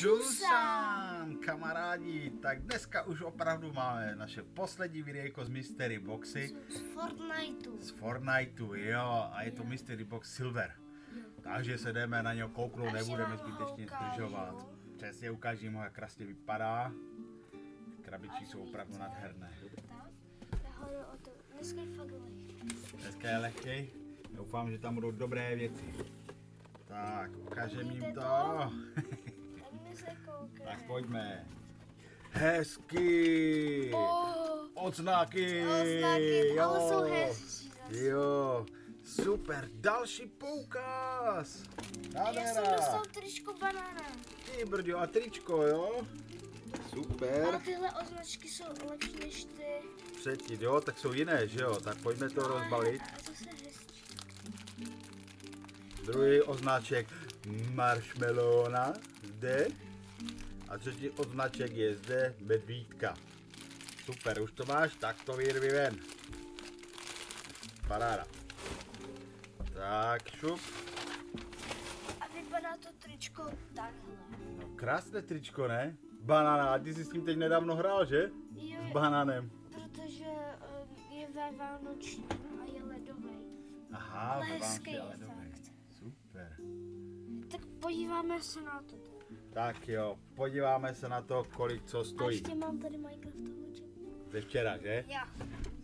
Čusán, kamarádi, tak dneska už opravdu máme naše poslední videjko z Mystery Boxy. Z Fortniteu. Z Fortniteu, jo, a je to Mystery Box Silver. Takže se jdeme na něho kouknout, nebudeme zbytečně zdržovat. Přesně ukážím ho, jak krásně vypadá. Krabičky jsou opravdu nadherné. Dneska je fakt lehký. Dneska je lehký. Doufám, že tam budou dobré věci. Tak, ukážem jim to. My se tak pojďme. Hezky. Oh, Odznaky. Odznaky, ale jo. jsou hezčí zase. Jo, super, další poukaz. já jsem Nádhera. dostal tričko banána. Ty brďo, a tričko, jo? Super. Ale tyhle označky jsou lepší než ty. Přeci, jo, tak jsou jiné, že jo? Tak pojďme to rozbalit. A zase hezčí. Druhý označek marshmallowna zde. A třetí označek je zde medvídka. Super, už to máš? Tak to vyrvi ven. Paráda. Tak, šup. A vypadá to tričko takhle. No, krásné tričko, ne? Banana, a ty jsi s tím teď nedávno hrál, že? Jo, S bananem. protože eh, je ve Vánoční a je ledový. Aha, Ale ve hezký Vánoci, je podíváme se na to. Tak jo, podíváme se na to, kolik co A stojí. ještě mám tady Minecraftovou. Ze včera, že? Já.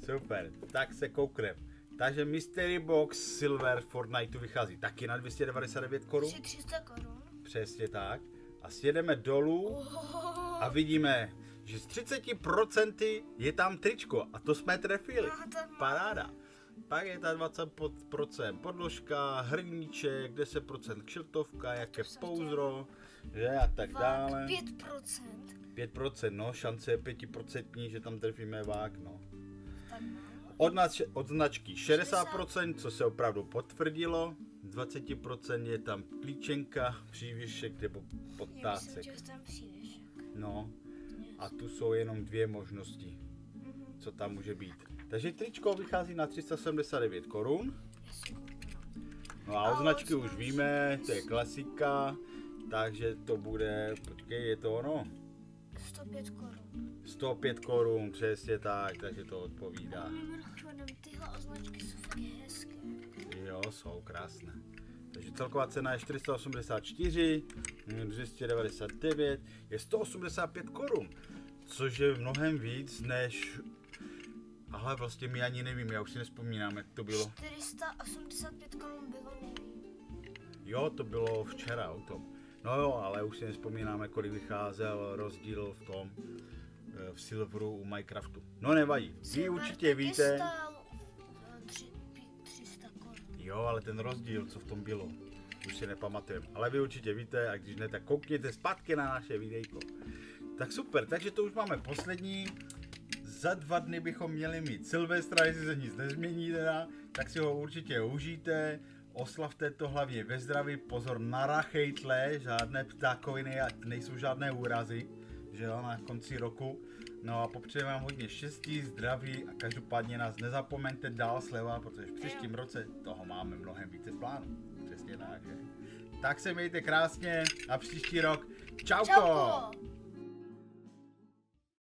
Super, tak se kouknem. Takže Mystery Box Silver Fortniteu vychází taky na 299 korun. 300 korun. Přesně tak. A sjedeme dolů Oh, a vidíme, že z 30% je tam tričko a to jsme trefili. No, Paráda. Pak je tam 20% podložka, hrníček, 10% kšiltovka, jaké pouzdro, že a tak dále. 5%. 5%, no, šance je 5%, že tam trefíme vák, no. Tak málo. Od, nač- od značky 60%, co se opravdu potvrdilo, 20% je tam klíčenka, přívěšek nebo Já myslím, podtácek. že tam přijdeš. No, a tu jsou jenom dvě možnosti, co tam může být. Takže tričko vychází na 379 korun. No a o značky už víme, to je klasika, takže to bude, počkej, je to ono, 105 korun. 105 korun, přesně tak, takže to odpovídá. Mimochodem, tyhle označky jsou fakt hezké. Jo, jsou krásné. Takže celková cena je 484, mm, 299, je 185 korun, což je mnohem víc než... Ale vlastně my ani nevím, já už si nespomínám, jak to bylo. 485 korun bylo nevím. Jo, to bylo včera o tom. No jo, ale už si nespomínáme, kolik vycházel rozdíl v tom, eh, v Silveru u Minecraftu. No nevadí, vy určitě víte, eh, tři- pí- 300 korun. Jo, ale ten rozdíl, co v tom bylo, už si nepamatujeme. Ale vy určitě víte, a když ne, tak koukněte zpátky na naše videjko. Tak super, takže to už máme poslední. Za dva dny bychom měli mít Silvestra, jestli se nic nezmění teda, tak si ho určitě užijte. Oslavte to hlavně ve zdraví, pozor na rachejtle, žádné ptákoviny a nejsou žádné úrazy, že jo, na konci roku. No a popřeji vám hodně štěstí, zdraví a každopádně nás nezapomeňte dál sledovat, protože v příštím roce toho máme mnohem více v plánu. Přesně tak, že? Tak se mějte krásně a příští rok. Čauko! Čauko!